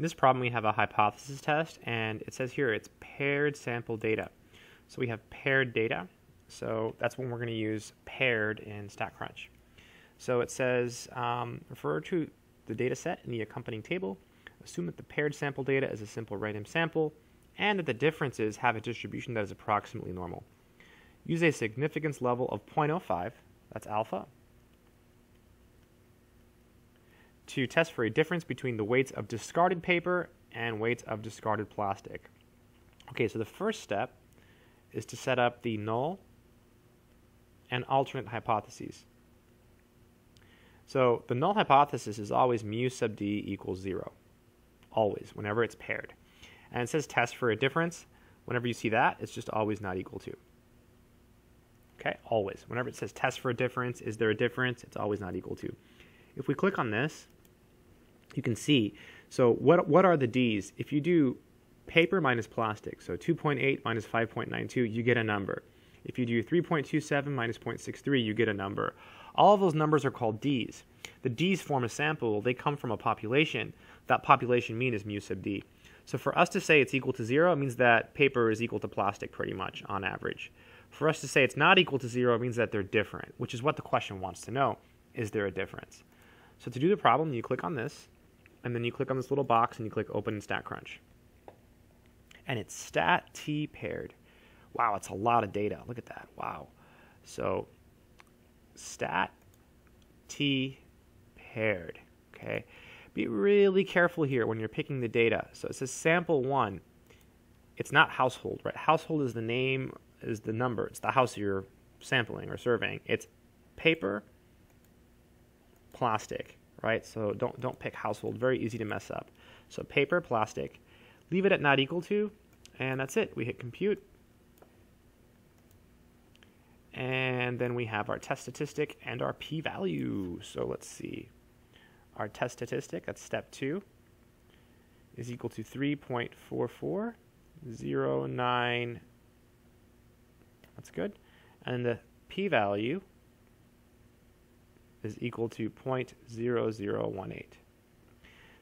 In this problem, we have a hypothesis test, and it says here it's paired sample data. So we have paired data. So that's when we're going to use paired in StatCrunch. So it says um, refer to the data set in the accompanying table. Assume that the paired sample data is a simple random sample and that the differences have a distribution that is approximately normal. Use a significance level of 0.05, that's alpha, to test for a difference between the weights of discarded paper and weights of discarded plastic. Okay, so the first step is to set up the null and alternate hypotheses. So the null hypothesis is always mu sub d equals 0. Always, whenever it's paired. And it says test for a difference. Whenever you see that, it's just always not equal to. Okay, always. Whenever it says test for a difference, is there a difference? It's always not equal to. If we click on this, you can see. So what, what are the D's? If you do paper minus plastic, so 2.8 minus 5.92, you get a number. If you do 3.27 minus 0.63, you get a number. All of those numbers are called D's. The D's form a sample. They come from a population. That population mean is mu sub D. So for us to say it's equal to zero, it means that paper is equal to plastic pretty much on average. For us to say it's not equal to zero, it means that they're different, which is what the question wants to know. Is there a difference? So to do the problem, you click on this, and then you click on this little box and you click open in StatCrunch. And it's stat T paired. Wow, it's a lot of data. Look at that. Wow. So stat T paired. Okay. Be really careful here when you're picking the data. So it says sample one. It's not household, right? Household is the name, is the number. It's the house you're sampling or surveying. It's paper, plastic, right? So don't don't pick household. Very easy to mess up. So paper, plastic. Leave it at not equal to, and that's it. We hit compute. And then we have our test statistic and our p-value. So let's see. Our test statistic, that's step two, is equal to 3.4409. That's good. And the p-value is equal to 0.0018.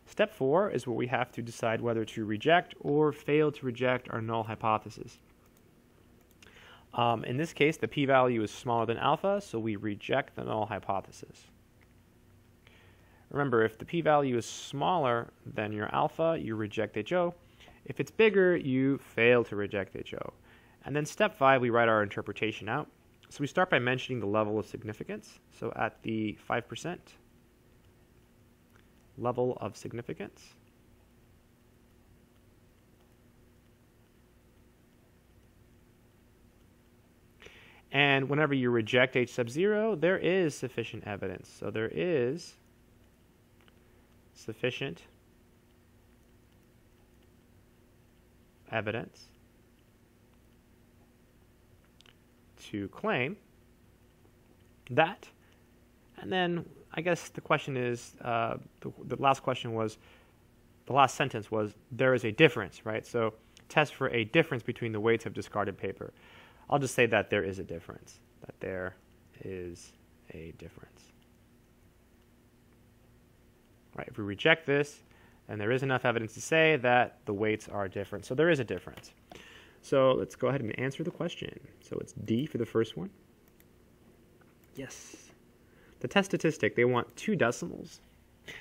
Step four is where we have to decide whether to reject or fail to reject our null hypothesis. Um, in this case, the p-value is smaller than alpha, so we reject the null hypothesis. Remember, if the p-value is smaller than your alpha, you reject HO. If it's bigger, you fail to reject HO. And then step five, we write our interpretation out. So we start by mentioning the level of significance. So at the 5% level of significance, And whenever you reject H sub 0, there is sufficient evidence. So there is sufficient evidence to claim that. And then I guess the question is uh, the, the last question was the last sentence was there is a difference, right? So test for a difference between the weights of discarded paper. I'll just say that there is a difference, that there is a difference. Right, if we reject this, then there is enough evidence to say that the weights are different. So there is a difference. So let's go ahead and answer the question. So it's D for the first one. Yes. The test statistic, they want two decimals.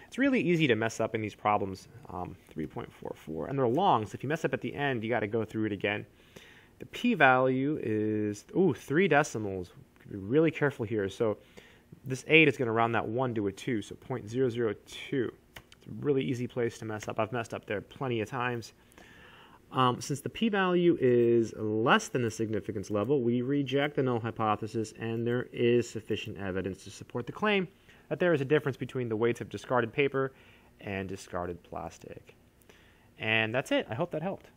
It's really easy to mess up in these problems, um, 3.44, and they're long, so if you mess up at the end, you got to go through it again. The p-value is, ooh, three decimals. Be really careful here. So this 8 is going to round that 1 to a 2, so 0.002. It's a really easy place to mess up. I've messed up there plenty of times. Um, since the p-value is less than the significance level, we reject the null hypothesis, and there is sufficient evidence to support the claim that there is a difference between the weights of discarded paper and discarded plastic. And that's it. I hope that helped.